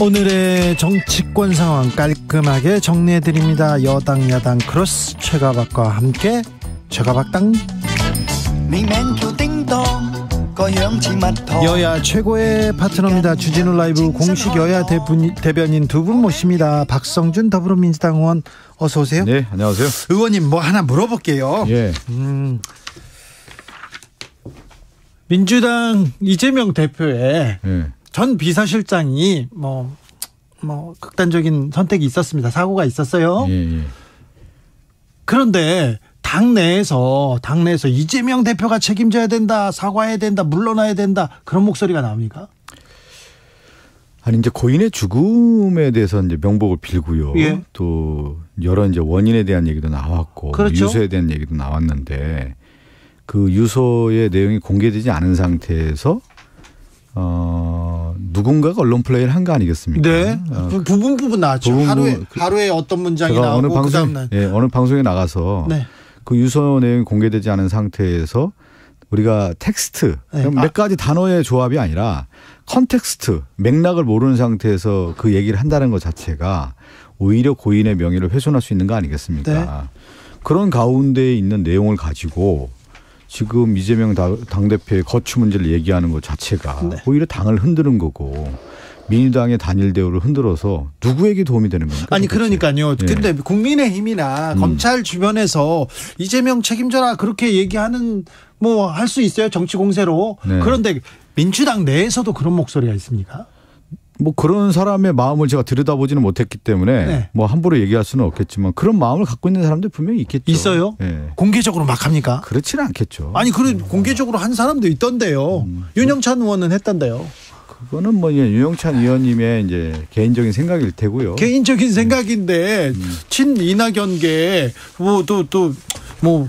오늘의 정치권 상황 깔끔하게 정리해 드립니다. 여당 야당 크로스 최가박과 함께 최가박당 여야 최고의 파트너입니다. 주진우 라이브 공식 여야 대분, 대변인 두 분 모십니다. 박성준 더불어민주당 의원 어서 오세요. 네, 안녕하세요. 의원님 뭐 하나 물어볼게요. 예. 음, 민주당 이재명 대표의 예. 전 비서실장이 뭐, 뭐, 극단적인 선택이 있었습니다. 사고가 있었어요. 예, 예. 그런데 당 내에서, 당 내에서 이재명 대표가 책임져야 된다, 사과해야 된다, 물러나야 된다, 그런 목소리가 나옵니까? 아니 이제 고인의 죽음에 대해서 이제 명복을 빌고요. 예. 또 여러 이제 원인에 대한 얘기도 나왔고 그렇죠. 유서에 대한 얘기도 나왔는데 그 유서의 내용이 공개되지 않은 상태에서 어 누군가가 언론 플레이를 한 거 아니겠습니까? 네. 어, 부분 부분 나왔죠. 부분 하루에. 그- 하루에 어떤 문장이 어느 나오고, 그 방송 다음날. 예, 어느 방송에 나가서 네. 그 유서 내용이 공개되지 않은 상태에서 우리가 텍스트 네. 몇 아. 가지 단어의 조합이 아니라 context 맥락을 모르는 상태에서 그 얘기를 한다는 것 자체가 오히려 고인의 명예를 훼손할 수 있는 거 아니겠습니까? 네. 그런 가운데에 있는 내용을 가지고 지금 이재명 당- 당대표의 거취 문제를 얘기하는 것 자체가 네. 오히려 당을 흔드는 거고 민주당의 단일 대우를 흔들어서 누구에게 도움이 되는 겁니까? 아니 도대체? 그러니까요. 예. 근데 국민의힘이나 음. 검찰 주변에서 이재명 책임져라 그렇게 얘기하는 뭐 할 수 있어요 정치 공세로. 네. 그런데 민주당 내에서도 그런 목소리가 있습니까? 뭐 그런 사람의 마음을 제가 들여다보지는 못했기 때문에 네. 뭐 함부로 얘기할 수는 없겠지만 그런 마음을 갖고 있는 사람들 분명히 있겠죠. 있어요? 예. 공개적으로 막 합니까? 그렇지는 않겠죠. 아니 그래 공개적으로 한 사람도 있던데요. 음. 윤영찬 의원은 했던데요. 그거는 뭐 유영찬 의원님의 이제 개인적인 생각일 테고요. 개인적인 생각인데 음. 친 이낙연계 뭐또 또뭐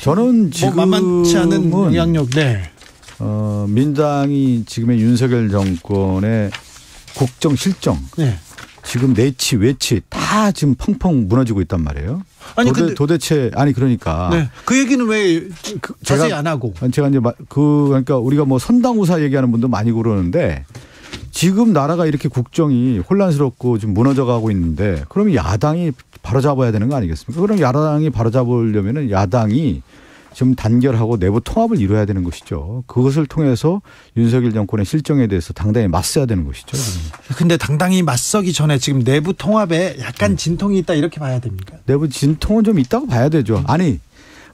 저는 뭐 지금은 만만치 않은 영향력. 네. 어, 민당이 지금의 윤석열 정권의 국정 실정 네. 지금 내치 외치 다 지금 펑펑 무너지고 있단 말이에요. 아니 도대, 근데 도대체 아니 그러니까 네. 그 얘기는 왜 그, 자세히 안 하고 제가 이제 마- 그 그러니까 우리가 뭐 선당우사 얘기하는 분도 많이 그러는데 지금 나라가 이렇게 국정이 혼란스럽고 좀 무너져 가고 있는데 그러면 야당이 바로잡아야 되는 거 아니겠습니까? 그럼 야당이 바로잡으려면은 야당이 좀 단결하고 내부 통합을 이루어야 되는 것이죠. 그것을 통해서 윤석열 정권의 실정에 대해서 당당히 맞서야 되는 것이죠. 근데 당당히 맞서기 전에 지금 내부 통합에 음. 약간 진통이 있다 이렇게 봐야 됩니까? 내부 진통은 좀 있다고 봐야 되죠. 아니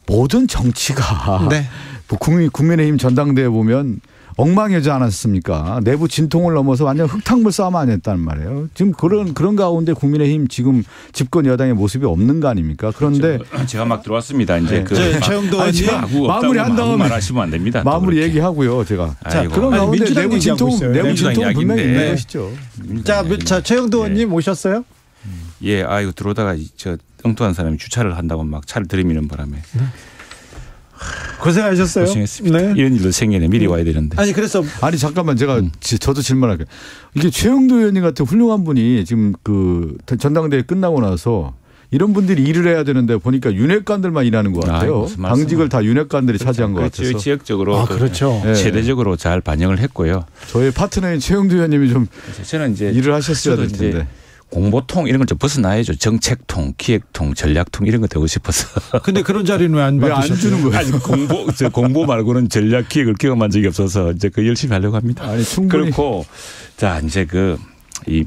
모든 정치가 네. 뭐 국민, 국민의힘 전당대회 보면 엉망이지 않았습니까? 내부 진통을 넘어서 완전 흙탕물 싸움 아니었단 말이에요. 지금 그런 그런 가운데 국민의힘 지금 집권 여당의 모습이 없는 거 아닙니까? 그런데 저- 제가 막 들어왔습니다. 이제 네. 그 최영도 의원님. 하고 마무리 한 다음에 말하시면 안 됩니다. 또 마무리 그렇게. 얘기하고요, 제가. 자, 아이고. 그런 아니, 가운데 내부 진통, 있어요. 내부 진통 분명히. 있는 것이죠. 자, 뭐, 자 최영도 의원님 오셨어요? 예, 아이고 들어오다가 이- 저 엉뚱한 사람이 주차를 한다고 막 차를 들이미는 바람에 고생하셨어요. 고생했습니다. 네. 이런 일도 생기네 미리 와야 되는데. 아니 그래서 아니 잠깐만 제가 음. 지- 저도 질문할게요. 이게 최영도 의원님 같은 훌륭한 분이 지금 그 전당대회 끝나고 나서 이런 분들이 일을 해야 되는데 보니까 윤핵관들만 일하는 것 아이, 같아요. 말씀을. 당직을 다 윤핵관들이 차지한 것 그렇죠. 같아서 지역적으로 아또 그렇죠. 예. 세대적으로 잘 반영을 했고요. 저희 파트너인 최영도 의원님이 좀 저는 이제 일을 하셨어야 될 이제 텐데. 공보통 이런 걸 좀 벗어나야죠. 정책통, 기획통, 전략통 이런 거 되고 싶어서. 근데 그런 자리는 왜안왜안 받으셨어요? 주는 거예요? 아니 공보 저 공보 말고는 전략 기획을 경험한 적이 없어서 이제 그 열심히 하려고 합니다. 아니 충분히 그렇고 자 이제 그 이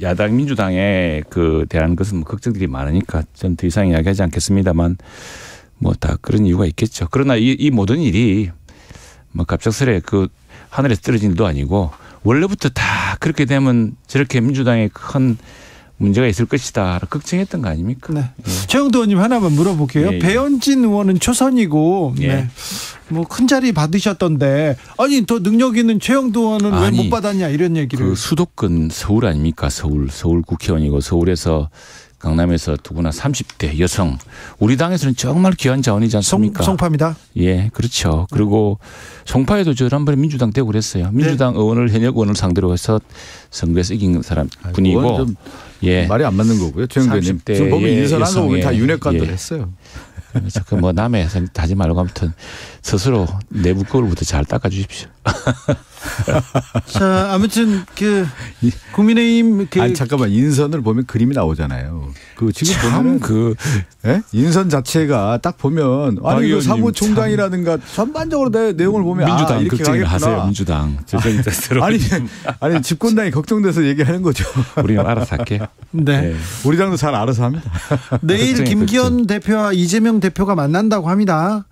야당 민주당에 그 대한 것은 뭐 걱정들이 많으니까 전 더 이상 이야기하지 않겠습니다만 뭐 다 그런 이유가 있겠죠. 그러나 이, 이 모든 일이 뭐 갑작스레 그 하늘에서 떨어진 일도 아니고 원래부터 다 그렇게 되면 저렇게 민주당에 큰 문제가 있을 것이다 걱정했던 거 아닙니까? 네. 최영도 의원님 하나만 물어볼게요. 예, 예. 배현진 의원은 초선이고 예. 네. 뭐큰 자리 받으셨던데 아니 더 능력 있는 최영도 의원은 왜 못 받았냐 이런 얘기를 그 수도권 서울 아닙니까? 서울 서울 국회의원이고 서울에서 강남에서 누구나 30대 여성 우리 당에서는 정말 귀한 자원이지 송, 않습니까? 송 파입니다. 예, 그렇죠. 그리고 송파에도 지난번에 민주당 되고 그랬어요. 민주당 의원을 현역 의원을 상대로 해서 선거에서 이긴 사람 분이고 예. 말이 안 맞는 거고요. 30대 지금 의 인선한 거 보면 다 여성의- 윤핵관들 예. 했어요. 그뭐 남의 하지 말고 아무튼 스스로 내부 거울부터 잘 닦아 주십시오. 자, 아무튼 그 국민의힘 그 아니 잠깐만 인선을 보면 그림이 나오잖아요. 그 지금 보면은 참그 예? 인선 자체가 딱 보면 박 아니 그 사무총장이라든가 전반적으로 내 내용을 보면 민주당 아, 이렇게 가겠구나. 하세요. 민주당 뜻대로 아니 아니 집권당이 걱정돼서 얘기하는 거죠. 우리는 알아서 할게요. 네. 네. 우리 당도 잘 알아서 합니다. 내일 걱정이 김기현 대표와 이재명 대표가 만난다고 합니다.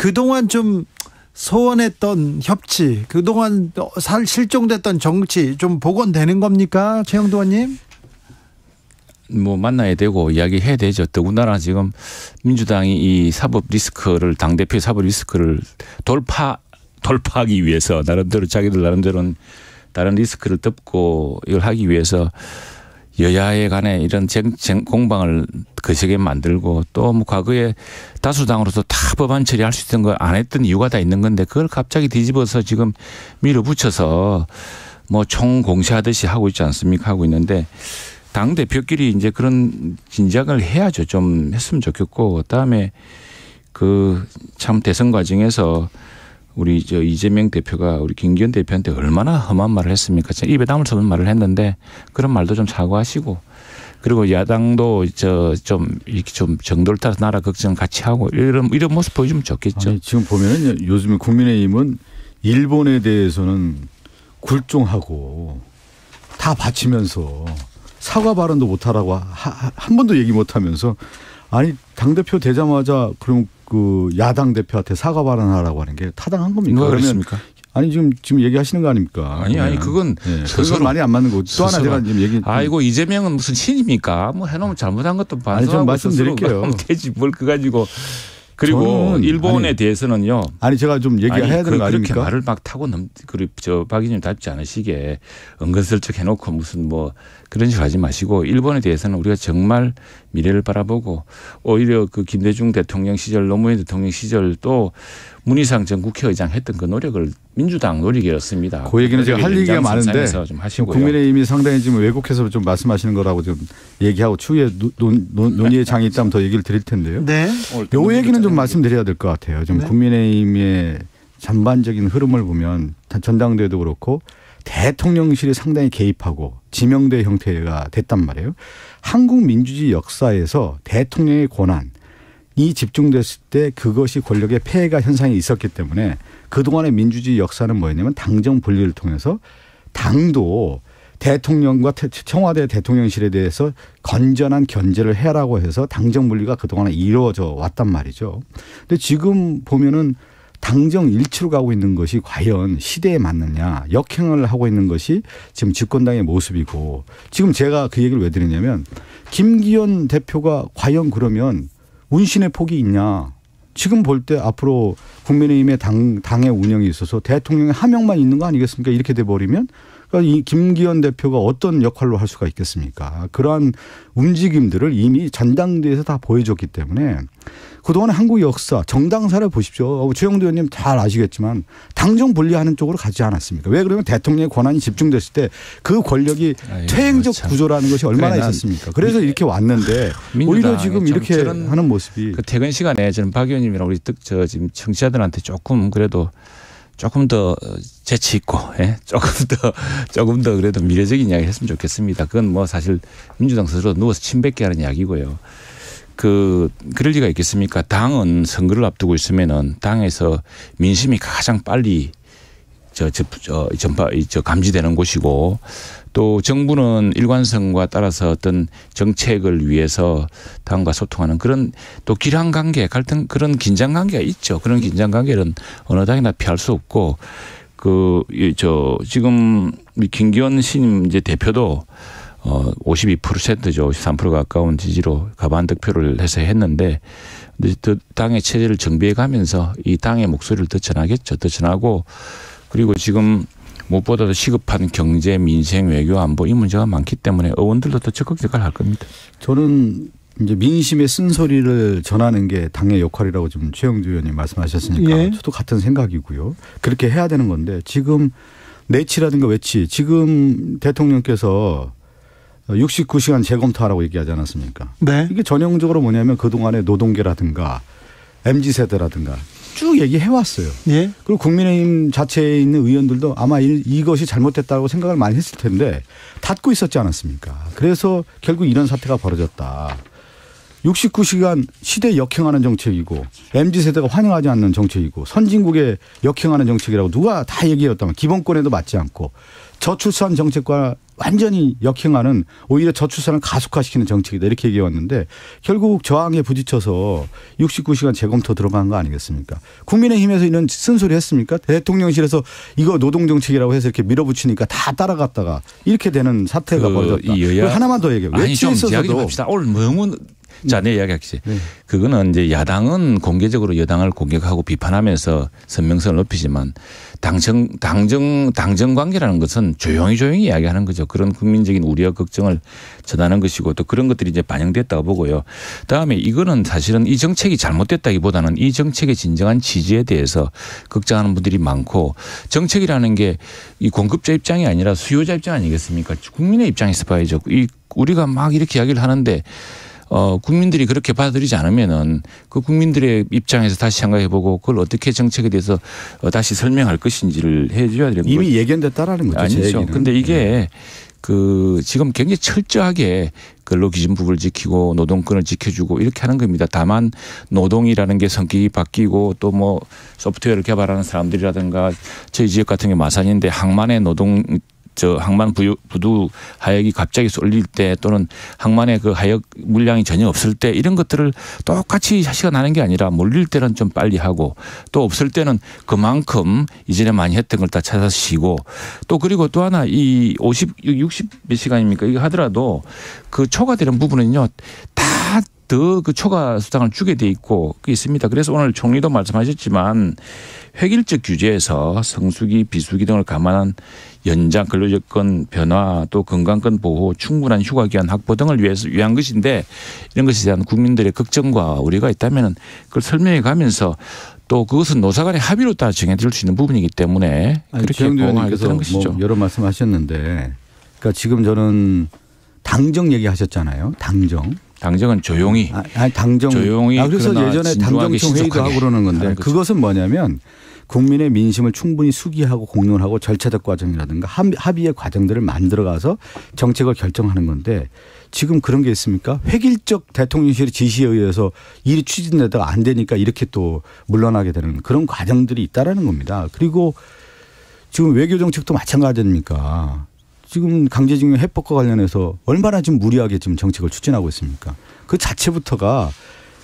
그동안 좀 소원했던 협치, 그동안 살 실종됐던 정치 좀 복원되는 겁니까? 최영도 의원님? 뭐 만나야 되고 이야기해야 되죠. 더군다나 지금 민주당이 이 사법 리스크를 당 대표 사법 리스크를 돌파 돌파하기 위해서 나름대로 자기들 나름대로는 다른 리스크를 덮고 이걸 하기 위해서 여야에 간에 이런 쟁, 쟁 공방을 거세게 만들고 또 뭐 과거에 다수당으로서 다 법안 처리할 수 있던 거안 했던 이유가 다 있는 건데 그걸 갑자기 뒤집어서 지금 밀어붙여서 뭐 총 공세하듯이 하고 있지 않습니까? 하고 있는데 당 대표끼리 이제 그런 진작을 해야죠. 좀 했으면 좋겠고 그다음에 그 참 대선 과정에서 우리 저 이재명 대표가 우리 김기현 대표한테 얼마나 험한 말을 했습니까? 진짜 입에 담을 수 없는 말을 했는데 그런 말도 좀 사과하시고 그리고 야당도 저좀 이렇게 좀 정도를 따라서 나라 걱정 같이 하고 이런 이런 모습 보여주면 좋겠죠. 아니, 지금 보면은 요즘에 국민의힘은 일본에 대해서는 굴종하고 다 바치면서 사과 발언도 못하라고 한 번도 얘기 못하면서 아니 당 대표 되자마자 그럼 그 야당 대표한테 사과 발언하라고 하는 게 타당한 겁니까? 그랬습니까? 아니 지금 지금 얘기하시는 거 아닙니까? 아니 아니 그건 네, 그건 말이 안 맞는 거고 또 하나. 제가 지금 얘기 아이고 이재명은 무슨 신입니까? 뭐 해놓으면 잘못한 것도 아니, 좀 반성하고 말씀드릴게요. 되지 뭘 그 가지고 그리고 일본에 아니, 대해서는요. 아니 제가 좀 얘기해야 아니, 되는 그, 거 그렇게 아닙니까? 말을 막 타고 넘, 그리고 저 박의님 닮지 않으시게 은근슬쩍 해놓고 무슨 뭐 그런 식으로 하지 마시고 일본에 대해서는 우리가 정말 미래를 바라보고 오히려 그 김대중 대통령 시절 노무현 대통령 시절 또 문희상 전 국회의장 했던 그 노력을 민주당 노력이었습니다. 그 얘기는 제가 할 얘기가 많은데. 국민의힘이 상당히 지금 왜곡해서 좀 말씀하시는 거라고 좀 얘기하고 추후에 노- 논, 논, 논의의 장이 있다면 더 얘기를 드릴 텐데요. 네. 요 얘기는 좀 말씀드려야 될 것 같아요. 좀 네. 국민의힘의 전반적인 흐름을 보면 다- 전당대회도 그렇고 대통령실이 상당히 개입하고 지명대 형태가 됐단 말이에요. 한국 민주주의 역사에서 대통령의 권한 이 집중됐을 때 그것이 권력의 폐해가 현상이 있었기 때문에 그동안의 민주주의 역사는 뭐였냐면 당정 분리를 통해서 당도 대통령과 태- 청와대 대통령실에 대해서 건전한 견제를 해라고 해서 당정 분리가 그동안에 이루어져 왔단 말이죠. 근데 지금 보면은 당정 일치로 가고 있는 것이 과연 시대에 맞느냐 역행을 하고 있는 것이 지금 집권당의 모습이고 지금 제가 그 얘기를 왜 드리냐면 김기현 대표가 과연 그러면 운신의 폭이 있냐 지금 볼 때 앞으로 국민의힘의 당, 당의 운영이 있어서 대통령의 한 명만 있는 거 아니겠습니까? 이렇게 돼버리면 그러니까 이 김기현 대표가 어떤 역할로 할 수가 있겠습니까? 그러한 움직임들을 이미 전당대회에서 다 보여줬기 때문에 그동안 한국 역사 정당사를 보십시오. 어, 최영도 의원님 잘 아시겠지만 당정 분리하는 쪽으로 가지 않았습니까? 왜 그러면 대통령의 권한이 집중됐을 때 그 권력이 아이고, 퇴행적 참. 구조라는 것이 얼마나 그래, 난 있었습니까? 그래서 이렇게 왔는데 오히려 지금 참 이렇게 하는 모습이 그 퇴근 시간에 저는 박 의원님이랑 우리 뜻- 저 지금 청취자들한테 조금 그래도 조금 더 재치 있고 예? 조금 더 조금 더 그래도 미래적인 이야기 했으면 좋겠습니다. 그건 뭐 사실 민주당 스스로 누워서 침뱉게 하는 이야기고요. 그 그럴 리가 있겠습니까? 당은 선거를 앞두고 있으면은 당에서 민심이 가장 빨리 저, 저, 저, 전파, 이, 저, 감지되는 곳이고 또 정부는 일관성과 따라서 어떤 정책을 위해서 당과 소통하는 그런 또 기란 관계, 갈등 그런 긴장 관계가 있죠. 그런 긴장 관계는 어느 당이나 피할 수 없고 그, 이, 저, 지금 이 김기현 신임 이제 대표도 어, 52%죠. 53% 가까운 지지로 가반 득표를 해서 했는데 또 당의 체제를 정비해 가면서 이 당의 목소리를 더 전하겠죠. 더 전하고 그리고 지금 무엇보다도 시급한 경제, 민생, 외교, 안보 이 문제가 많기 때문에 의원들도 더 적극 역할을 할 겁니다. 저는 이제 민심의 쓴소리를 전하는 게 당의 역할이라고 지금 최영주 의원님 말씀하셨으니까 예. 저도 같은 생각이고요. 그렇게 해야 되는 건데 지금 내치라든가 외치 지금 대통령께서 69시간 재검토하라고 얘기하지 않았습니까? 네. 이게 전형적으로 뭐냐면 그동안의 노동계라든가 MZ 세대라든가 쭉 얘기해 왔어요. 예. 그리고 국민의힘 자체에 있는 의원들도 아마 이, 이것이 잘못됐다고 생각을 많이 했을 텐데 닫고 있었지 않았습니까? 그래서 결국 이런 사태가 벌어졌다. 69시간 시대에 역행하는 정책이고 MZ 세대가 환영하지 않는 정책이고 선진국에 역행하는 정책이라고 누가 다 얘기했다면 기본권에도 맞지 않고 저출산 정책과 완전히 역행하는 오히려 저출산을 가속화시키는 정책이다 이렇게 얘기해 왔는데 결국 저항에 부딪혀서 69시간 재검토 들어간 거 아니겠습니까? 국민의힘에서 이런 쓴소리 했습니까? 대통령실에서 이거 노동정책이라고 해서 이렇게 밀어붙이니까 다 따라갔다가 이렇게 되는 사태가 그 벌어졌다. 하나만 더 얘기해요. 아니 좀 이야기 좀 합시다. 오늘 너무 자, 내 이야기할게. 네. 그거는 이제 야당은 공개적으로 여당을 공격하고 비판하면서 선명성을 높이지만 당정 당정 당정 관계라는 것은 조용히 조용히 이야기하는 거죠. 그런 국민적인 우려와 걱정을 전하는 것이고 또 그런 것들이 이제 반영됐다고 보고요. 다음에 이거는 사실은 이 정책이 잘못됐다기보다는 이 정책의 진정한 지지에 대해서 걱정하는 분들이 많고 정책이라는 게 이 공급자 입장이 아니라 수요자 입장 아니겠습니까? 국민의 입장에서 봐야죠. 이 우리가 막 이렇게 이야기를 하는데 어, 국민들이 그렇게 받아들이지 않으면은 그 국민들의 입장에서 다시 생각해보고 그걸 어떻게 정책에 대해서 어, 다시 설명할 것인지를 해줘야 되는 이미 예견됐다라는 거죠. 제 아니죠. 근데 이게 그 지금 굉장히 철저하게 근로기준법을 지키고 노동권을 지켜주고 이렇게 하는 겁니다. 다만 노동이라는 게 성격이 바뀌고 또 뭐 소프트웨어를 개발하는 사람들이라든가 저희 지역 같은 게 마산인데 항만의 노동 저 항만 부유, 부두 하역이 갑자기 쏠릴 때 또는 항만의 그 하역 물량이 전혀 없을 때 이런 것들을 똑같이 시간 나는 게 아니라 몰릴 때는 좀 빨리 하고 또 없을 때는 그만큼 이전에 많이 했던 걸 다 찾아서 쉬고 또 그리고 또 하나 이 50, 60몇 시간입니까 이거 하더라도 그 초과되는 부분은요 다 더그 초과 수당을 주게 돼 있고 있습니다. 그래서 오늘 총리도 말씀하셨지만 획일적 규제에서 성수기, 비수기 등을 감안한 연장 근로조건 변화 또 건강권 보호 충분한 휴가 기간 확보 등을 위해서 위한 것인데 이런 것에 대한 국민들의 걱정과 우려가 있다면 그걸 설명해 가면서 또 그것은 노사 간의 합의로 따라 정해질 수 있는 부분이기 때문에 그렇게 보호하겠다는 것이죠. 뭐 여러 말씀하셨는데, 그러니까 지금 저는 당정 얘기하셨잖아요. 당정. 당정은 조용히 아, 당정. 조용히 아, 그래서 예전에 당정청 회의도 하고 그러는 건데. 그것은 뭐냐면 국민의 민심을 충분히 수기하고 공론하고 절차적 과정이라든가 합- 합의의 과정들을 만들어가서 정책을 결정하는 건데 지금 그런 게 있습니까? 획일적 대통령실의 지시에 의해서 일이 추진되다가 안 되니까 이렇게 또 물러나게 되는 그런 과정들이 있다라는 겁니다. 그리고 지금 외교 정책도 마찬가지 아닙니까? 지금 강제징용 해법과 관련해서 얼마나 지금 무리하게 지금 정책을 추진하고 있습니까? 그 자체부터가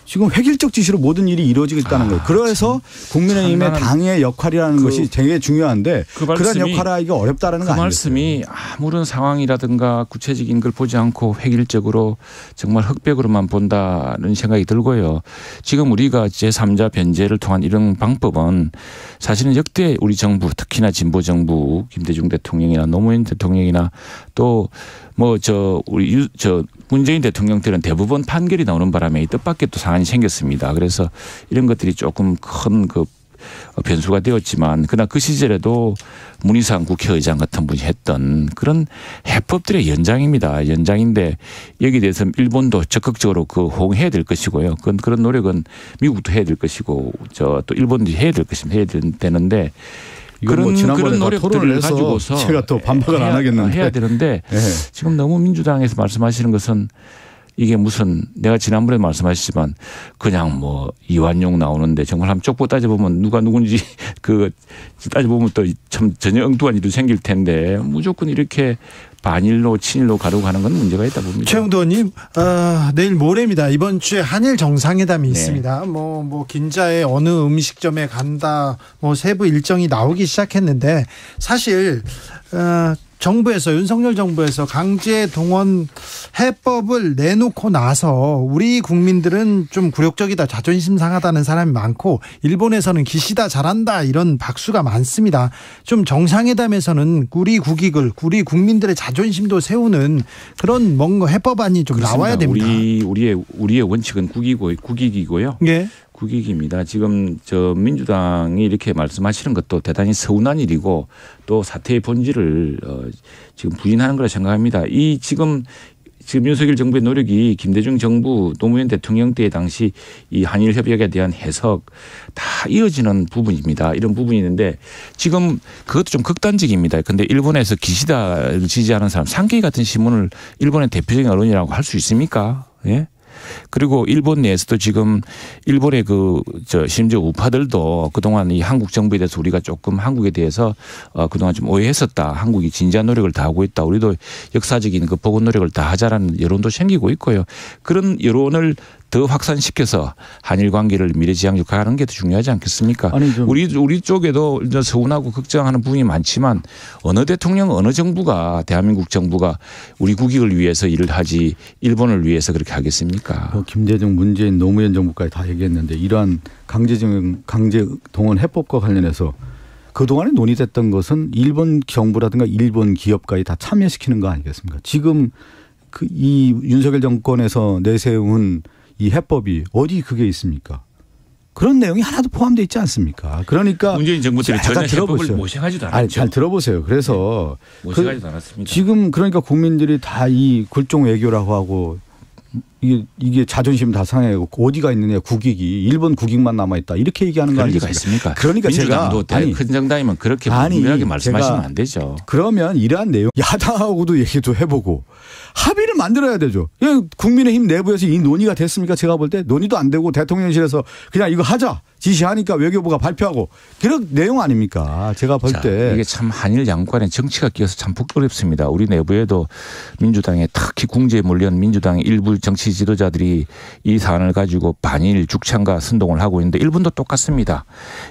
지금 획일적 지시로 모든 일이 이루어지고 있다는 아, 거예요. 그래서 국민의힘의 참 나는 당의 역할이라는 그- 것이 되게 중요한데 그 그런 말씀이- 역할을 하기가 어렵다는 그 거 아니겠어요? 말씀이 아무런 상황이라든가 구체적인 걸 보지 않고 획일적으로 정말 흑백으로만 본다는 생각이 들고요. 지금 우리가 제3자 변제를 통한 이런 방법은 사실은 역대 우리 정부 특히나 진보 정부 김대중 대통령이나 노무현 대통령이나 또 뭐 저 우리 유, 저 문재인 대통령 때는 대부분 판결이 나오는 바람에 이 뜻밖의 또 상황 이 생겼습니다. 그래서 이런 것들이 조금 큰그 변수가 되었지만 그러나 그 시절에도 문희상 국회의장 같은 분이 했던 그런 해법들의 연장입니다. 연장인데 여기에 대해서 일본도 적극적으로 그 호응해야 될 것이고요. 그건 그런 노력은 미국도 해야 될 것이고 저 또 일본도 해야 될 것입니다. 해야 된- 되는데 이건 뭐 그런 그런 다 노력들을 가지고서 제가 또 반박을 안 해야- 하겠는데. 해야 되는데 예. 지금 너무 민주당에서 말씀하시는 것은 이게 무슨 내가 지난번에 말씀하셨지만 그냥 뭐 이완용 나오는데 정말 한번 쪽보 따져보면 누가 누군지 그 따져보면 또 참 전혀 엉뚱한 일이 생길 텐데 무조건 이렇게 반일로 친일로 가려고 하는 건 문제가 있다 봅니다. 최영도 의원님, 어, 내일 모레입니다. 이번 주에 한일 정상회담이 네. 있습니다. 뭐, 뭐, 긴자에 어느 음식점에 간다, 뭐, 세부 일정이 나오기 시작했는데, 사실, 어, 정부에서, 윤석열 정부에서 강제 동원 해법을 내놓고 나서 우리 국민들은 좀 굴욕적이다, 자존심 상하다는 사람이 많고, 일본에서는 기시다, 잘한다, 이런 박수가 많습니다. 좀 정상회담에서는 우리 국익을, 우리 국민들의 자존심도 세우는 그런 뭔가 해법안이 좀 나와야 됩니다. 우리 우리의 우리의 원칙은 국이고 국익이고요. 예. 국익입니다. 지금 저 민주당이 이렇게 말씀하시는 것도 대단히 서운한 일이고 또 사태의 본질을 어 지금 부인하는 거라 생각합니다. 이 지금 지금 윤석열 정부의 노력이 김대중 정부 노무현 대통령 때 당시 이 한일 협약에 대한 해석 다 이어지는 부분입니다. 이런 부분이 있는데 지금 그것도 좀 극단적입니다. 근데 일본에서 기시다를 지지하는 사람 상케이 같은 신문을 일본의 대표적인 언론이라고 할 수 있습니까? 예? 그리고 일본 내에서도 지금 일본의 그 저 심지어 우파들도 그동안 이 한국 정부에 대해서 우리가 조금 한국에 대해서 어 그동안 좀 오해했었다. 한국이 진지한 노력을 다하고 있다. 우리도 역사적인 그 보건 노력을 다 하자라는 여론도 생기고 있고요. 그런 여론을 더 확산시켜서 한일 관계를 미래지향적화하는 게 더 중요하지 않겠습니까? 아니, 좀- 우리 우리 쪽에도 이제 서운하고 걱정하는 부분이 많지만 어느 대통령 어느 정부가 대한민국 정부가 우리 국익을 위해서 일을 하지 일본을 위해서 그렇게 하겠습니까? 뭐 김대중, 문재인, 노무현 정부까지 다 얘기했는데 이러한 강제징용, 강제 동원 해법과 관련해서 그동안에 논의됐던 것은 일본 정부라든가 일본 기업까지 다 참여시키는 거 아니겠습니까? 지금 그 이 윤석열 정권에서 내세운 이 해법이 어디 그게 있습니까? 그런 내용이 하나도 포함되어 있지 않습니까? 그러니까 문재인 정부 자, 전혀 잘 해법을 들어보세요. 모색하지도 아니, 않았죠. 잘 들어보세요. 그래서 모색하지도 않았습니다. 지금 그러니까 국민들이 다 이 굴종 외교라고 하고 이게 이게 자존심 다 상해고 어디가 있느냐 국익이 일본 국익만 남아 있다 이렇게 얘기하는 거 리가 아니겠습니까? 있습니까? 그러니까 제가 아니, 큰 정당이면 그렇게 아니, 분명하게 말씀하시면 안 되죠. 그러면 이러한 내용 야당하고도 얘기도 해보고 합의를 만들어야 되죠. 그냥 국민의힘 내부에서 이 논의가 됐습니까? 제가 볼 때 논의도 안 되고 대통령실에서 그냥 이거 하자 지시하니까 외교부가 발표하고 그런 내용 아닙니까? 제가 볼 자, 때 이게 참 한일 양관에 정치가 끼어서 참 어렵습니다. 우리 내부에도 민주당에 특히 궁지에 몰려온 민주당의 일부 정치 지도자들이 이 사안을 가지고 반일 죽창과 선동을 하고 있는데 일본도 똑같습니다.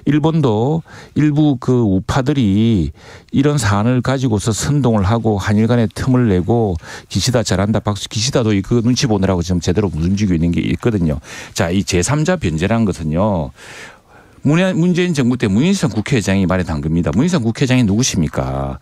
일본도 일부 그 우파들이 이런 사안을 가지고서 선동을 하고 한일 간에 틈을 내고 기시 다 잘한다 박수 기시다도 그 눈치 보느라고 지금 제대로 못 움직이고 있는 게 있거든요. 자, 이 제3자 변제라는 것은요. 문재- 문재인 정부 때 문인상 국회의장이 말에 담깁니다. 문인상 국회의장이 누구십니까?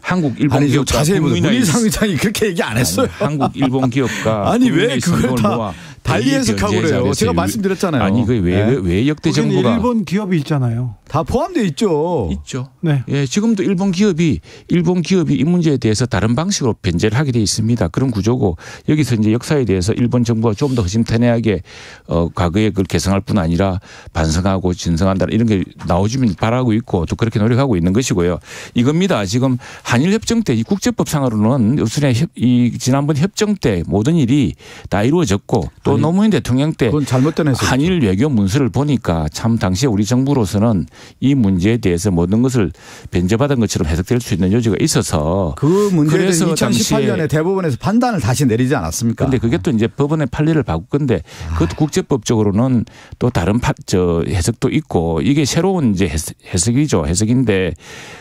한국 일본 아니 저 기업가 자세히 보세요. 국민의 문희상 의장이 그렇게 얘기 안 했어요. 아니, 한국 일본 기업가 아니 왜 그걸 다 달리 해석하고 그래요. 제가 왜- 말씀드렸잖아요. 아니 그왜왜 네. 왜 역대 정부가 일본 기업이 있잖아요. 다 포함되어 있죠. 있죠. 네. 예, 지금도 일본 기업이 일본 기업이 이 문제에 대해서 다른 방식으로 변제를 하게 돼 있습니다. 그런 구조고 여기서 이제 역사에 대해서 일본 정부가 좀 더 허심탄회하게 어 과거에 그걸 개성할 뿐 아니라 반성하고 진성한다 이런 게 나오지면 바라고 있고 또 그렇게 노력하고 있는 것이고요. 이겁니다. 지금 한일 협정 때 이 국제법상으로는 우선에 협- 이 지난번 협정 때 모든 일이 다 이루어졌고 또 아니, 노무현 대통령 때 그건 잘못된 해석. 한일 외교 문서를 보니까 참 당시에 우리 정부로서는 이 문제에 대해서 모든 것을 변제받은 것처럼 해석될 수 있는 여지가 있어서 그 문제는 그래서 2018년에 당시에- 대법원에서 판단을 다시 내리지 않았습니까? 근데 그게 또 이제 법원의 판례를 바꿀 건데 그것도 국제법적으로는 또 다른 파, 저 해석도 있고 이게 새로운 이제 해석, 해석이죠. 해석인데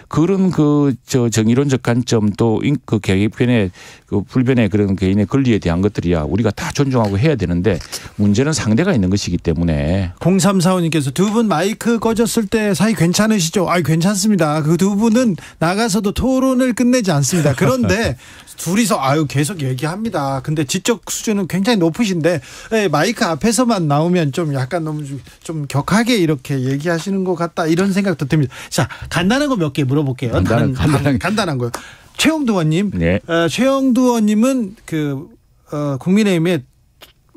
그런 그 저 정의론적 관점 또그 개개인의 그 불변의 그런 개인의 권리에 대한 것들이야 우리가 다 존중하고 해야 되는데 문제는 상대가 있는 것이기 때문에 0345님께서 두 분 마이크 꺼졌을 때 사이 괜찮으시죠? 아, 괜찮습니다. 그 두 분은 나가서도 토론을 끝내지 않습니다. 그런데 둘이서 아유 계속 얘기합니다. 근데 지적 수준은 굉장히 높으신데 예, 마이크 앞에서만 나오면 좀 약간 너무 좀, 좀 격하게 이렇게 얘기하시는 것 같다 이런 생각도 듭니다. 자 간단한 거 몇 개 물어볼게요. 간단한- 간단한- 간단한 거요. 최영두 의원님, 네. 어, 최영두 의원님은 그 어, 국민의힘의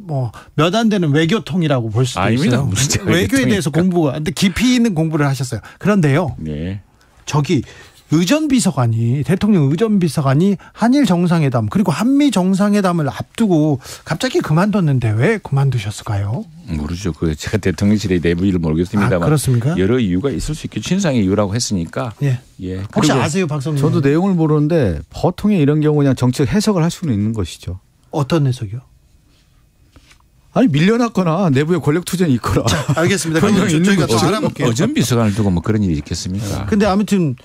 뭐 몇 안 되는 외교통이라고 볼 수도 아닙니다. 있어요. 무슨 외교에? 대해서 공부가 근데 깊이 있는 공부를 하셨어요. 그런데요. 네. 저기 의전 비서관이 대통령 의전 비서관이 한일 정상회담 그리고 한미 정상회담을 앞두고 갑자기 그만뒀는데 왜 그만두셨을까요? 모르죠. 그 제가 대통령실의 내부 일을 모르겠습니다만 아, 그렇습니까? 여러 이유가 있을 수 있겠죠. 신상의 이유라고 했으니까. 예. 예. 혹시 아세요, 박성준? 저도 내용을 모르는데 보통의 이런 경우 그냥 정책 해석을 할 수는 있는 것이죠. 어떤 해석이요? 아니 밀려났거나 내부에 권력 투쟁이 있거나. 알겠습니다. 그럼 저희가. 또 알아볼게요. 어전 비서관을 두고 뭐 그런 일이 있겠습니까? 근데 아무튼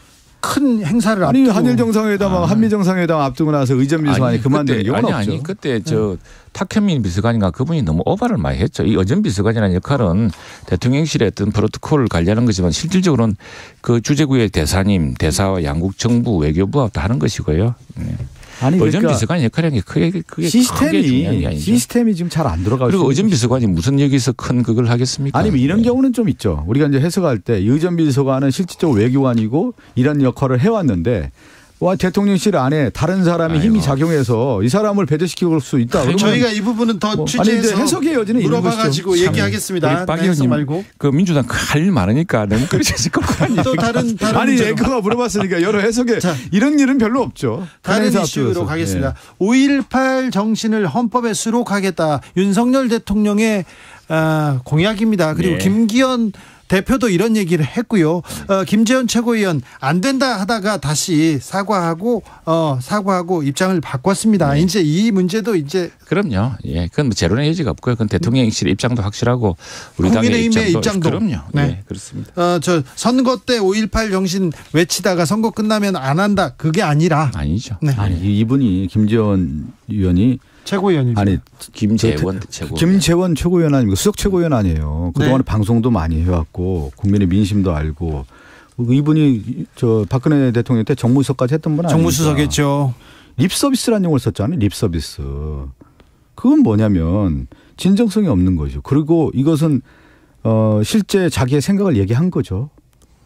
큰 행사를 아니 앞두고 한일 정상회담하고 아. 한미 정상회담 앞두고 나서 의전 비서관이 그때, 경우는 아니 없죠. 아니 그때 저 탁현민 비서관인가 그분이 너무 오바를 많이 했죠. 이 어전 비서관이라는 역할은 대통령실의 어떤 프로토콜을 관리하는 거지만 실질적으로는 그 주재구의 대사님, 대사와 양국 정부, 외교부와 다 하는 것이고요. 네. 아니 어전 그러니까 비서관 역할이라는 게 크게 크게 크게 중요한 게 시스템이. 시스템이 지금 잘 안 들어가고 그리고. 어전 비서관이 무슨 여기서 큰 그걸 하겠습니까? 아니면 이런 네. 경우는 좀 있죠. 우리가 이제 해석할 때 의전 비서관은 실질적으로 외교관이고 이런 역할을 해왔는데 와 대통령실 안에 다른 사람의 힘이. 작용해서 이 사람을 배제시킬 수 있다. 저희가 이 부분은 더 뭐, 취재해서 아니, 해석의 여지는 물어봐가지고. 얘기하겠습니다. 박나 해석 의원님 말고 그 민주당 할일 많으니까 너무 끌리실 것 같아요. 또 다른 다른 아니. 앵커가 물어봤으니까 여러 해석에 자. 이런 일은 별로 없죠. 다른 이슈로 앞두고서. 가겠습니다. 예. 5.18 정신을 헌법에 수록하겠다. 윤석열 대통령의 아, 공약입니다. 그리고 네. 김기현 대표도 이런 얘기를 했고요. 어, 김재현 최고위원 안 된다 하다가 다시 사과하고 어, 사과하고 입장을 바꿨습니다. 네. 이제 이 문제도 이제 그럼요. 예, 그건 뭐 제로의 여지가 없고요. 그건 대통령실 입장도 확실하고 우리 당의 국민의힘의 입장도, 입장도. 그럼요. 네. 예, 그렇습니다. 어, 저 선거 때 5.18 정신 외치다가 선거 끝나면 안 한다. 그게 아니라 아니죠. 네. 아니 이분이 김재원 의원이 최고위원이죠. 아니 김재원 저- 최고. 김재원 최고위원 아니고 수석 최고위원 아니에요. 그동안 네. 에 방송도 많이 해왔고 국민의 민심도 알고 이분이 저 박근혜 대통령 때 정무수석까지 했던 분 아니에요. 정무수석했죠. 립서비스라는 용어를 썼잖아요. 립서비스. 그건 뭐냐면 진정성이 없는 거죠. 그리고 이것은 어 실제 자기의 생각을 얘기한 거죠.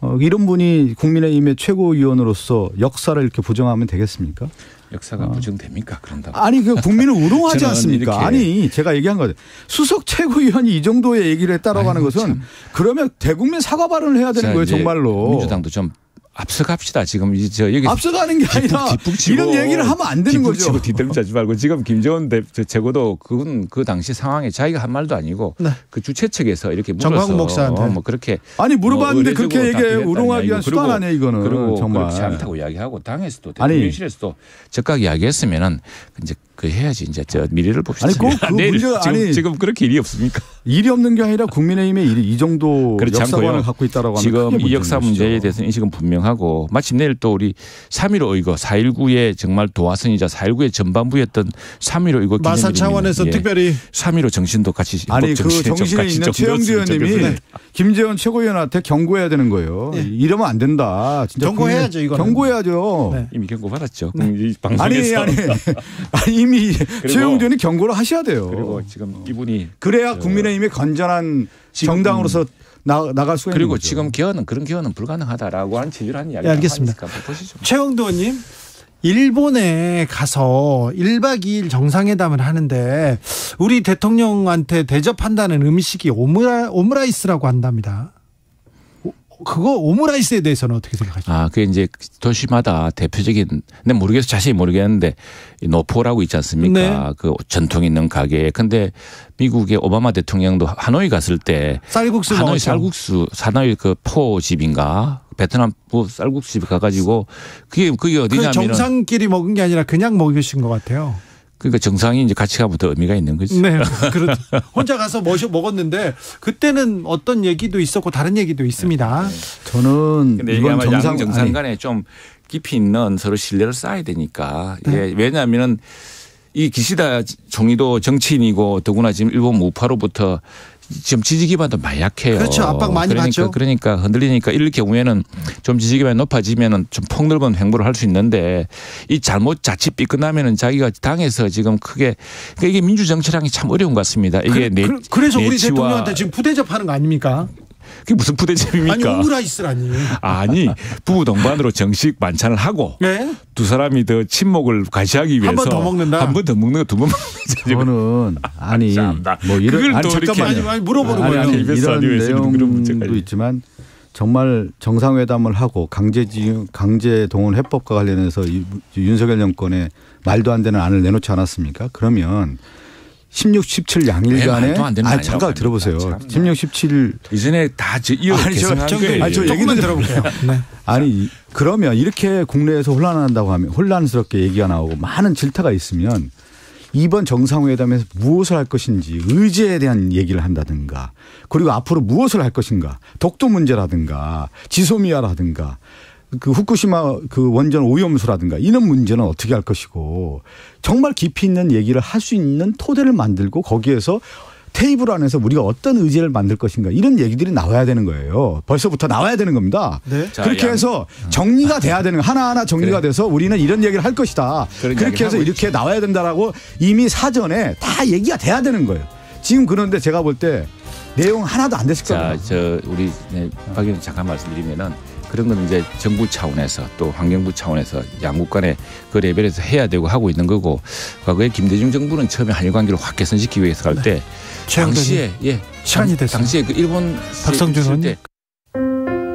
어 이런 분이 국민의힘의 최고위원으로서 역사를 이렇게 부정하면 되겠습니까? 역사가 부정됩니까? 그런다고. 아니 그 국민을 우롱하지 않습니까? 아니 제가 얘기한 거죠. 수석 최고위원이 이 정도의 얘기를 했다라고 하는 것은 참. 그러면 대국민 사과 발언을 해야 되는 자, 거예요, 정말로. 민주당도 좀 앞서갑시다. 지금 이제 저 여기 앞서가는 게 아니라 뒷북치고 이런 얘기를 하면 안 되는 거죠. 뒤떨리지 말고 지금 김재원 대 최고도 그건 그 당시 상황에 자기가 한 말도 아니고 네. 그 주최 측에서 이렇게 물어서 목사한테. 어, 뭐 그렇게 아니 물어봤는데 뭐 그렇게 얘기해 우롱하기 위한. 수단 아니에요 이거는 그리고 정말. 그렇지 않다고 이야기하고 당에서도 아니. 대통령실에서도 적각 이야기했으면은 이제 그 해야지 이제 저 미래를 봅시다. 아니, 꼭그 문제가- 지금, 아니. 지금 그렇게 일이 없습니까? 일이 없는 게 아니라 국민의힘의 일이 이 정도 역사관을. 갖고 있다라고 하는 지금 이 역사 문제에 것이죠. 대해서는 인식은 분명하고 마침 내일 또 우리 3.15 이거 4.19의 정말 도화선이자 4.19의 전반부였던 3.15 이거 마사 차원에서 특별히 3.15 정신도 같이 아니 그 정신에 있는 넣었으면 의원님이. 김재원 최고위원한테 경고해야 되는 거예요. 네. 이러면 안 된다. 진짜 경고해야죠, 이거는. 경고해야죠. 네. 이미 경고 받았죠. 네. 이 아니 방송에서 아니 아니 이미 의원이 경고를 하셔야 돼요. 그리고 지금 이분이 그래야 국민의힘이 건전한 정당으로서 나, 나갈 수가 있는 그리고 거죠. 지금 개헌은 그런 개헌은 불가능하다라고 체질 하는 이야기 예, 알겠습니다. 보시죠. 최영도 의원님 일본에 가서 1박 2일 정상회담을 하는데 우리 대통령한테 대접한다는 음식이 오므라, 오므라이스라고 한답니다. 오- 그거 오므라이스에 대해서는 어떻게 생각하십니까? 아, 그게 이제 도시마다 대표적인, 근데 모르겠어. 자세히 모르겠는데, 이 노포라고 있지 않습니까? 네. 그 전통 있는 가게. 근데 미국의 오바마 대통령도 하노이 갔을 때, 쌀국수 하노이 먹었죠. 쌀국수, 하노이 그 포집인가? 베트남 포 쌀국수 집 가가지고, 그게, 그게 그 어디냐면, 정상끼리 먹은 게 아니라 그냥 먹으신 것 같아요. 그러니까 정상이 이제 같이 가면 더 의미가 있는 거지. 네, 그렇 혼자 가서 머셔 먹었는데 그때는 어떤 얘기도 있었고 다른 얘기도 있습니다. 저는 근데 이게 아마 정상 양 정상 간에 좀 깊이 있는 서로 신뢰를 쌓아야 되니까 네. 예, 왜냐하면은 이 기시다 총리도 정치인이고 더구나 지금 일본 무파로부터 지금 지지 기반도 많이 약해요. 그렇죠. 압박 많이 그러니까, 받죠. 그러니까 흔들리니까 이럴 경우에는 좀 지지 기반이 높아지면은 좀 폭넓은 행보를 할 수 있는데 이 잘못 자칫 삐끗나면은 자기가 당에서 지금 크게 그러니까 이게 민주 정치랑이 참 어려운 것 같습니다. 이게 내, 그, 래서 우리 내치와 대통령한테 지금 부대접하는 거 아닙니까? 그게 무슨 부대접입니까? 아니 오므라이스라니. 아니 부부 동반으로 정식 만찬을 하고 네. 두 사람이 더 친목을 과시하기 위해서 한 번 더 먹는다? 한 번 더 먹는 거 두 번 먹는 저는 아니. 뭐 이런 그걸 아니 잠깐만요. 아니, 아니 물어보는 아니, 거예요. 아니, KBS 이런 내용도 있- 있지만 정말 정상회담을 하고 강제징용 강제 동원 해법과 관련해서 이- 윤석열 정권에 말도 안 되는 안을 내놓지 않았습니까? 그러면 16, 17왜 양일간에 아거 잠깐 들어보세요. 참나. 16, 17 이전에 다저 이어 아니, 저 개성한 정도- 거예요. 아니, 저 조금만 얘기는- 들어볼게요. 네. 아니 그러면 이렇게 국내에서 혼란한다고 하면 혼란스럽게 얘기가 나오고 많은 질타가 있으면 이번 정상회담에서 무엇을 할 것인지 의제에 대한 얘기를 한다든가 그리고 앞으로 무엇을 할 것인가 독도 문제라든가 지소미아라든가 그 후쿠시마 그 원전 오염수라든가 이런 문제는 어떻게 할 것이고 정말 깊이 있는 얘기를 할 수 있는 토대를 만들고 거기에서 테이블 안에서 우리가 어떤 의제를 만들 것인가 이런 얘기들이 나와야 되는 거예요. 벌써부터 나와야 되는 겁니다. 네. 자, 그렇게 양- 해서 정리가 돼야 되는 거. 하나하나 정리가 돼서 우리는 이런 얘기를 할 것이다. 그렇게 해서 이렇게 나와야 된다라고 이미 사전에 다 얘기가 돼야 되는 거예요. 지금 그런데 제가 볼 때 내용 하나도 안 됐을 자, 거예요. 저 우리 네, 박 의원 잠깐 말씀드리면은 그런 건 이제 정부 차원에서 또 환경부 차원에서 양국 간에 그 레벨에서 해야 되고 하고 있는 거고 과거에 김대중 정부는 처음에 한일 관계를 확 개선시키기 위해서 할때 최영도 당시에 예 시간이 됐어요. 당시에 그 일본 박성준. 때